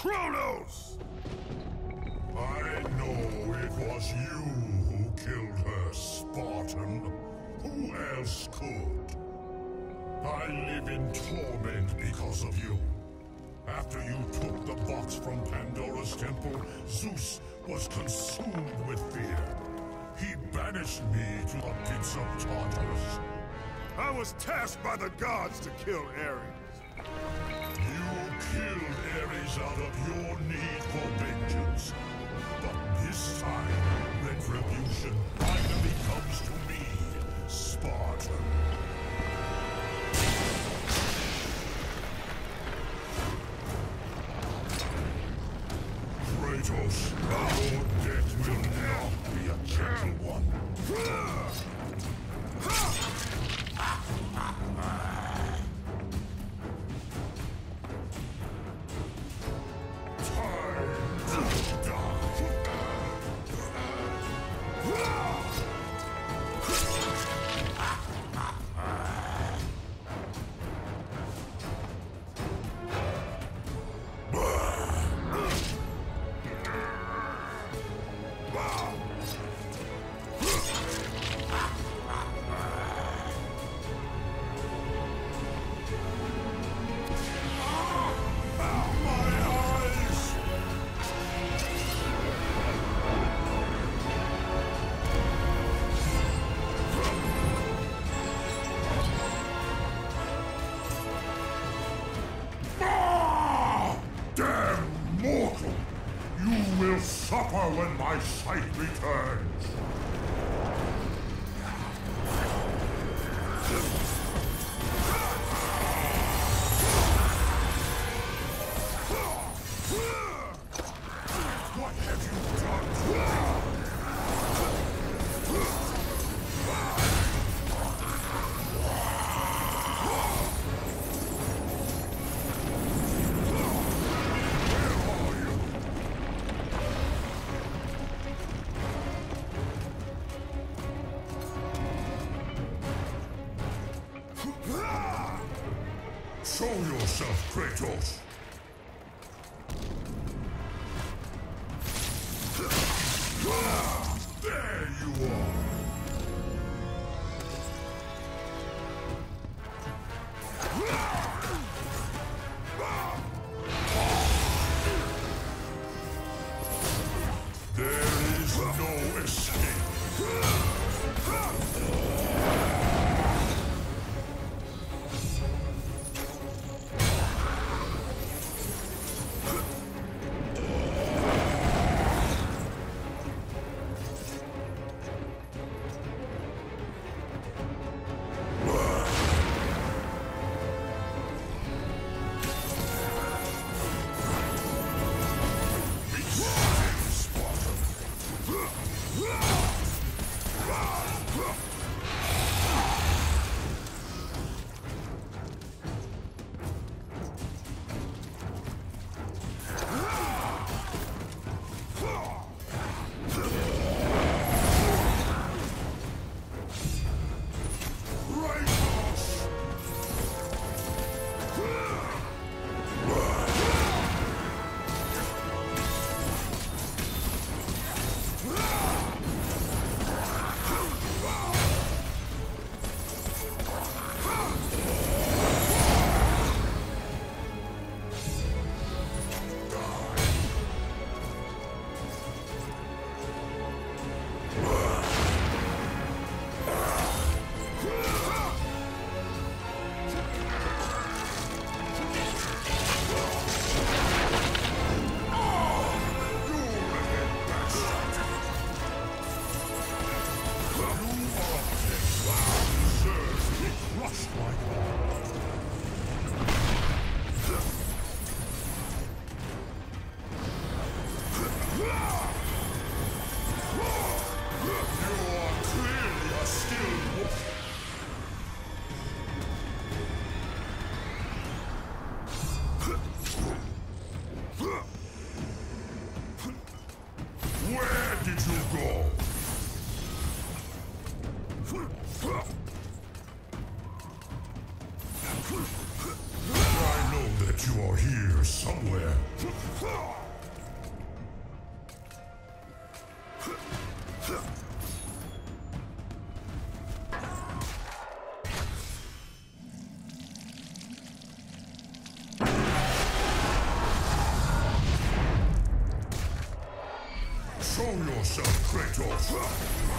Kronos! I know it was you who killed her, Spartan. Who else could? I live in torment because of you. After you took the box from Pandora's temple, Zeus was consumed with fear. He banished me to the pits of Tartarus. I was tasked by the gods to kill Ares. You killed Ares out of your need for vengeance. But this time, retribution finally comes to me, Spartan. Kratos, your death will not be a gentle one. Kratos! Kratos!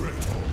Kratos?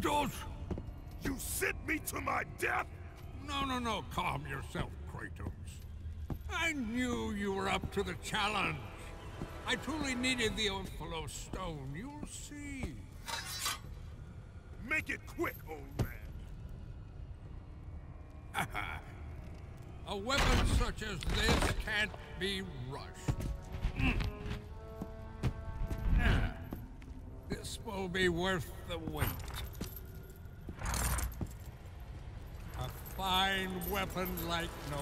Kratos? You sent me to my death? No, no, no. Calm yourself, Kratos. I knew you were up to the challenge. I truly needed the Omphalos stone. You'll see. Make it quick, old man. A weapon such as this can't be rushed. Mm. Ah. This will be worth the wait. A fine weapon like no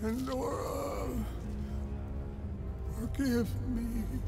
Pandora, forgive me.